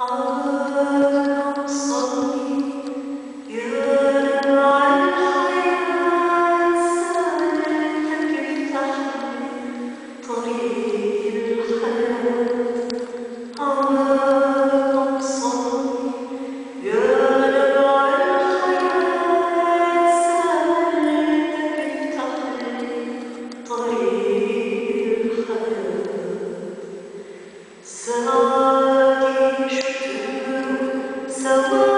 Oh. the world.